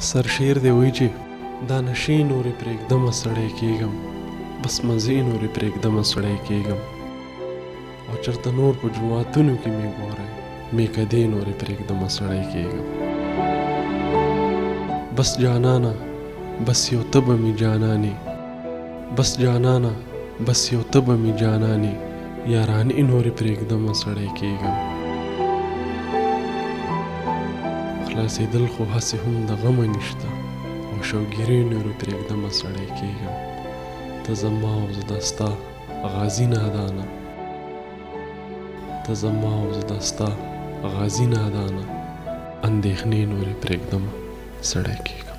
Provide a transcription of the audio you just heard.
سر شیر دی وی چی دا نشی نوری پریږدمه سړی کیږم بس مزی نوری پریږدمه سړی کیږم او چرته نور په جمعاتونو کی می ګوره می کدی نوری پریږدمه سړی کیږم بس جانانا بس یو تبه می جانانی بس جانانه بس یو ته به مې جانانې یارانې نورې پرېږدمه سړی کېږم خلاصېدل خو هسې هم د غمه نشته او شوګیرې نورې پرېږدمه سړی کېږم ته زما او زه دستا غازي نادانه ته زما او زه دستا غازي نادانه اندېښنې نورې پرېږدمه سړی کېږم